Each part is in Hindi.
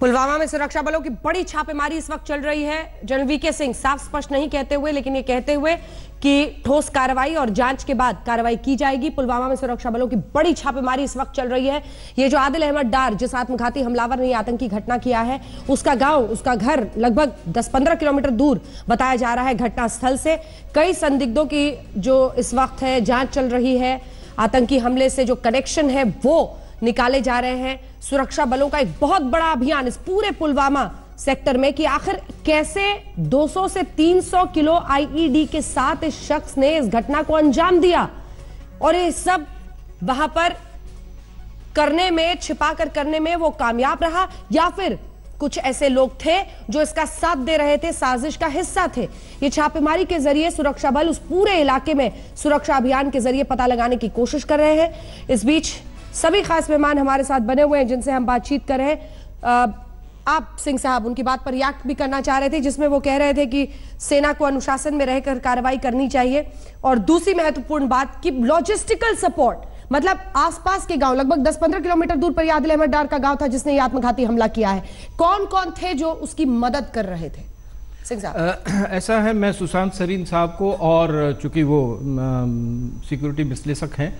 पुलवामा में सुरक्षा बलों की बड़ी छापेमारी इस वक्त चल रही है। जनरल वीके सिंह साफ़ स्पष्ट नहीं कहते हुए, लेकिन ये कहते हुए कि ठोस कार्रवाई और जाँच के बाद कार्रवाई की जाएगी। पुलवामा में सुरक्षा बलों की बड़ी छापेमारी इस वक्त चल रही है। ये जो आदिल अहमद डार, जिस आत्मघाती हमलावर ने आतंकी घटना किया है, उसका गाँव, उसका घर लगभग 10-15 किलोमीटर दूर बताया जा रहा है घटनास्थल से। कई संदिग्धों की जो इस वक्त है, जाँच चल रही है। आतंकी हमले से जो कनेक्शन है, वो निकाले जा रहे हैं। सुरक्षा बलों का एक बहुत बड़ा अभियान इस पूरे पुलवामा सेक्टर में कि आखिर कैसे 200 से 300 किलो आईईडी के साथ इस शख्स ने इस घटना को अंजाम दिया और ये सब वहाँ पर करने में छिपा कर करने में वो कामयाब रहा या फिर कुछ ऐसे लोग थे जो इसका साथ दे रहे थे, साजिश का हिस्सा थे। ये छापेमारी के ज़रिए सुरक्षा बल उस पूरे इलाके में सुरक्षा अभियान के ज़रिए पता लगाने की कोशिश कर रहे हैं। इस बीच सभी खास मेहमान हमारे साथ बने हुए हैं, जिनसे हम बातचीत कर रहे हैं। आप सिंह साहब, उनकी बात पर रिएक्ट भी करना चाह रहे थे, जिसमें वो कह रहे थे कि सेना को अनुशासन में रहकर कार्रवाई करनी चाहिए। और दूसरी महत्वपूर्ण बात कि लॉजिस्टिकल सपोर्ट मतलब आसपास के गाँव, लगभग 10-15 किलोमीटर दूर पर आदिल अहमद डार का गाँव था, जिसने ये आत्मघाती हमला किया है। कौन कौन थे जो उसकी मदद कर रहे थे? ऐसा है, मैं सुशांत सरीन साहब को और चूँकि वो सिक्योरिटी विश्लेषक हैं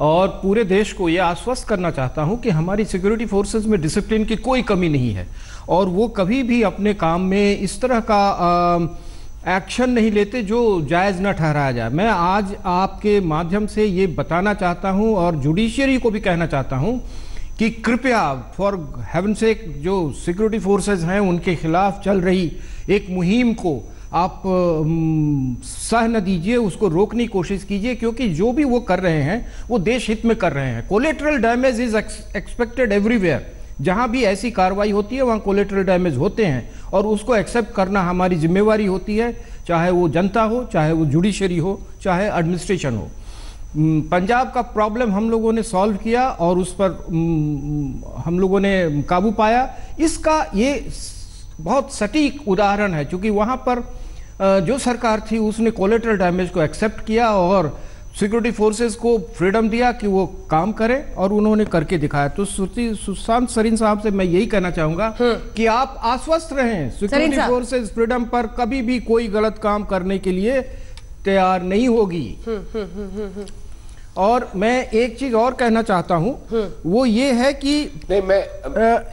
और पूरे देश को ये आश्वस्त करना चाहता हूँ कि हमारी सिक्योरिटी फोर्सेस में डिसिप्लिन की कोई कमी नहीं है। और वो कभी भी अपने काम में इस तरह का एक्शन नहीं लेते जो जायज़ न ठहराया जाए। मैं आज आपके माध्यम से ये बताना चाहता हूँ और जुडिशियरी को भी कहना चाहता हूँ कि कृपया फॉर हेवन से जो सिक्योरिटी फोर्सेज हैं, उनके खिलाफ चल रही एक मुहिम को आप सह न दीजिए, उसको रोकने की कोशिश कीजिए, क्योंकि जो भी वो कर रहे हैं, वो देश हित में कर रहे हैं। Collateral damage is expected everywhere जहाँ भी ऐसी कार्रवाई होती है, वहाँ कोलेट्रल डैमेज होते हैं, और उसको एक्सेप्ट करना हमारी जिम्मेवारी होती है, चाहे वो जनता हो, चाहे वो जुडिशरी हो, चाहे एडमिनिस्ट्रेशन हो। पंजाब का प्रॉब्लम हम लोगों ने सॉल्व किया, और उस पर हम लोगों ने काबू पाया। इसका ये बहुत सटीक उदाहरण है क्योंकि वहाँ पर जो सरकार थी उसने कोलेट्रल डैमेज को एक्सेप्ट किया और सिक्योरिटी फोर्सेस को फ्रीडम दिया कि वो काम करें और उन्होंने करके दिखाया। तो सुशांत सरीन साहब से मैं यही कहना चाहूँगा हाँ। कि आप आश्वस्त रहें सिक्योरिटी फोर्सेस फ्रीडम पर कभी भी कोई गलत काम करने के लिए तैयार नहीं होगी। हाँ, हाँ, और मैं एक चीज़ और कहना चाहता हूँ। वो ये है कि नहीं मैं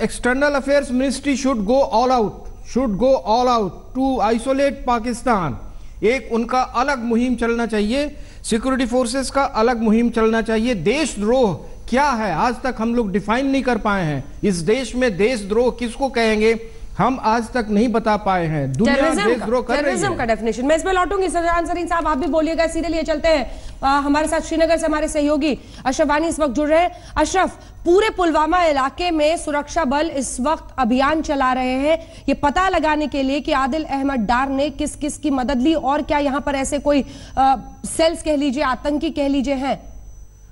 external affairs ministry should go all out should go all out to isolate Pakistan एक उनका अलग मुहिम चलना चाहिए सिक्योरिटी फोर्सेस का अलग मुहिम चलना चाहिए। देशद्रोह क्या है? आज तक हम लोग डिफाइन नहीं कर पाए हैं। इस देश में देशद्रोह किसको कहेंगे? हम आज तक नहीं बता पाए हैं। दुनिया देशद्रोह कर रही है। का डेफिनेशन मैं इसमें लौटूँगी सरीन साहब आप भी बोलिएगा चलते हैं। आ, हमारे साथ श्रीनगर से हमारे सहयोगी अशरफ वानी इस वक्त जुड़ रहे हैं। अशरफ पूरे पुलवामा इलाके में सुरक्षा बल इस वक्त अभियान चला रहे हैं। ये पता लगाने के लिए कि आदिल अहमद डार ने किस किस की मदद ली और क्या यहाँ पर ऐसे कोई आ, सेल्स कह लीजिए आतंकी कह लीजिए हैं।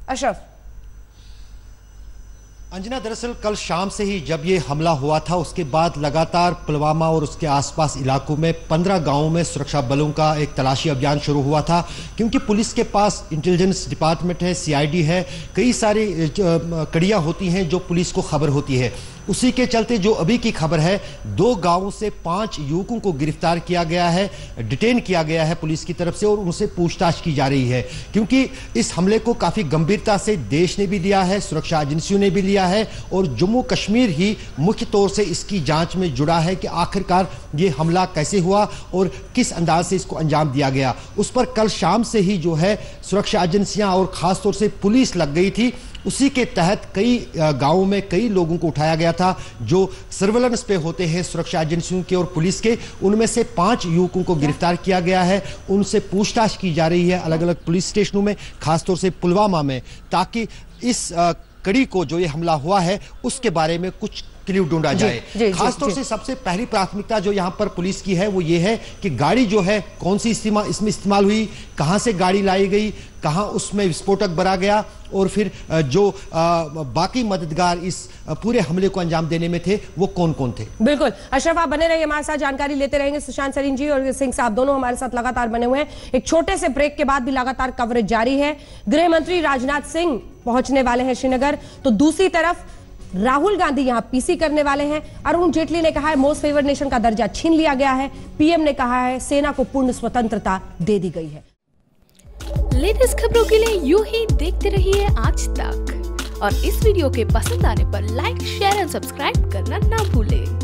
अशरफ। अंजना, दरअसल कल शाम से ही जब ये हमला हुआ था, उसके बाद लगातार पुलवामा और उसके आसपास इलाकों में पंद्रह गाँवों में सुरक्षा बलों का एक तलाशी अभियान शुरू हुआ था, क्योंकि पुलिस के पास इंटेलिजेंस डिपार्टमेंट है, सीआईडी है, कई सारी कड़ियाँ होती हैं जो पुलिस को खबर होती है। उसी के चलते जो अभी की खबर है, दो गाँवों से पाँच युवकों को गिरफ़्तार किया गया है, डिटेन किया गया है पुलिस की तरफ़ से और उनसे पूछताछ की जा रही है। क्योंकि इस हमले को काफ़ी गंभीरता से देश ने भी लिया है, सुरक्षा एजेंसियों ने भी लिया है और जम्मू कश्मीर ही मुख्य तौर से इसकी जाँच में जुड़ा है कि आखिरकार ये हमला कैसे हुआ और किस अंदाज से इसको अंजाम दिया गया। उस पर कल शाम से ही जो है, सुरक्षा एजेंसियाँ और खासतौर से पुलिस लग गई थी उसी के तहत कई गाँवों में कई लोगों को उठाया गया था, जो सर्वेलेंस पे होते हैं सुरक्षा एजेंसियों के और पुलिस के। उनमें से पाँच युवकों को गिरफ़्तार किया गया है। उनसे पूछताछ की जा रही है अलग अलग पुलिस स्टेशनों में, खासतौर से पुलवामा में, ताकि इस कड़ी को जो ये हमला हुआ है, उसके बारे में कुछ क्ल्यू ढूंढा जाए। खासतौर से सबसे पहली प्राथमिकता जो यहाँ पर पुलिस की है वो ये है कि गाड़ी जो है कौन सी इस्तेमाल इसमें इस्तेमाल हुई कहाँ से गाड़ी लाई गई कहाँ उसमें विस्फोटक भरा गया और फिर जो बाकी मददगार इस पूरे हमले को अंजाम देने में थे वो कौन कौन थे? बिल्कुल। अशरफ आप बने रहिए हमारे साथ जानकारी लेते रहेंगे सुशांत सरीन जी और सिंह साहब दोनों हमारे साथ लगातार बने हुए हैं। एक छोटे से ब्रेक के बाद भी लगातार कवरेज जारी है। गृह मंत्री राजनाथ सिंह पहुँचने वाले हैं श्रीनगर। तो दूसरी तरफ़ राहुल गांधी यहाँ पीसी करने वाले हैं। अरुण जेटली ने कहा है मोस्ट फेवर नेशन का दर्जा छीन लिया गया है। पीएम ने कहा है, सेना को पूर्ण स्वतंत्रता दे दी गई है। लेटेस्ट खबरों के लिए यू ही देखते रहिए आज तक। और इस वीडियो के पसंद आने पर लाइक शेयर एंड सब्सक्राइब करना ना भूलें।